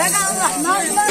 来，干了。